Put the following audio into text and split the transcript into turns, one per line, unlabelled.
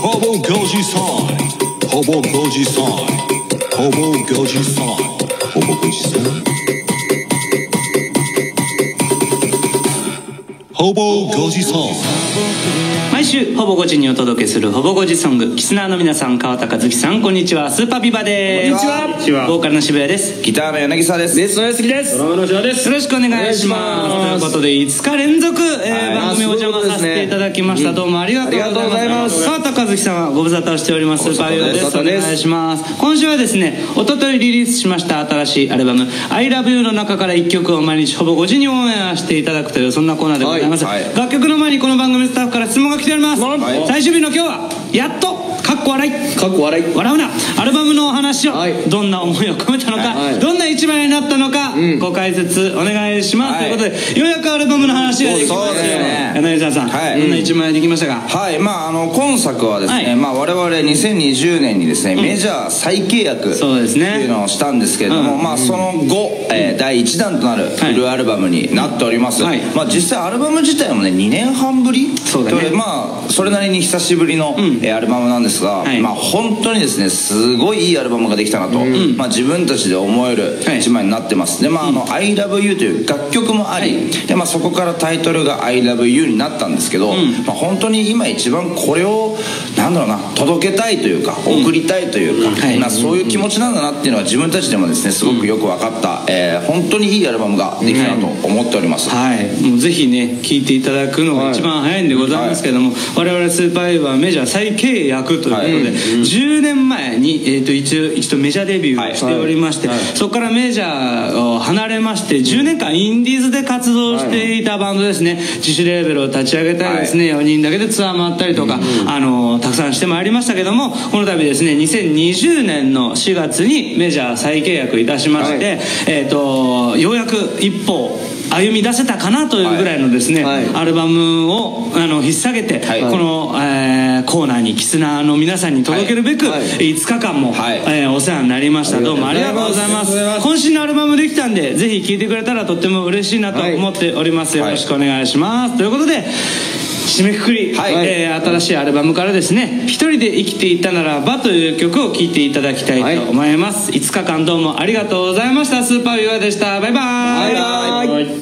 Hobo Goji Song. Hobo Goji Song. Hobo Goji Song. ほぼ5時さん。
毎週ほぼ5時にお届けするほぼ5時ソング。キスナーの皆さん川田和樹さんこんにちは。スーパービバです
こんにちは。
ボーカルの渋谷です。
ギターの柳沢です。
ベースの安木です。ドラムの島です。
よろしくお願いします。ということで5日連続、えー
はい。
番組お邪魔だきました、どうもありがとうございます。
ありがとうございます。
川田和樹さんはご無沙汰しております。スーパービバで。すお願いします。今週はですね一昨日リリースしました新しいアルバム「ILOVEYOU」の中から1曲を毎日ほぼ5時にオンエアしていただくというそんなコーナーでございます、
はいはい。
楽曲の前にこの番組スタッフから質問が来ております、
はい。
最終日の今日はやっとかっこ笑い。
かっこ笑い。
笑うな。アルバムのお話を、
はい。
どんな思いを込めたのか、
はい
どんな一枚になったのか、
ん。
ご解説お願いします、
はい。
ということでようやくアルバムの話ができま
そう
した。よ
ですね。
柳沢さん、
はい。
どんな一枚できましたか、
はい、まああの今作はですね、
はい。
まあ我々2020年にですね、メジャー再契約って
そうですね。
いうのをしたんですけれども、
うん。
まあその後、えー第1弾となるフルアルバムになっております。
はい。
まあ実際アルバム自体もね2年半ぶり
そうだね。
まあそれなりに久しぶりの、
ん。
えーアルバムなんですが、
はい。
まあ本当にですねすごいいいアルバムができたなと、まあ自分たちで思える
はい。
一枚になってます。でまああの I love you という楽曲もあり、でまあそこからタイトルが I love you になったんですけど、まあ本当に今一番これをなんだろうな届けたいというか送りたいというか、
はい。
まあそういう気持ちなんだなっていうのは自分たちでもですねすごくよく分かった、えー本当にいいアルバムができたなと思っております。
はい、もうぜひね聴いていただくのが一番早いんでございますけれども、我々スーパーエヴァーメジャー再契約ということで、
はい。
10年前に、えー、と一度一度メジャーデビューをしておりまして、そこからメジャーを離れまして10年間インディーズで活動していたバンドですね。自主レーベルを立ち上げたりですね、4人だけでツアー回ったりとか、あのたくさんしてまいりましたけどもこの度ですね2020年の4月にメジャー再契約いたしまして、えー、とようやく一歩歩み出せたかなというぐらいのですね、
はい。
アルバムをあの引っ提げて、
はい。
この、えーコーナーにキスナーの皆さんに届けるべく、
はい。
5日間も、
はい。
えーお世話になりました。どうもありがとうございます。渾身のアルバムできたんでぜひ聴いてくれたらとっても嬉しいなと思っております、
はい。
よろしくお願いします、ということで締めくくり、
はい。
えー新しいアルバムからですね「一人で生きていたならば」という曲を聴いていただきたいと思います、5日間どうもありがとうございました。スーパービュアーでした。バイバイ。
バイバイ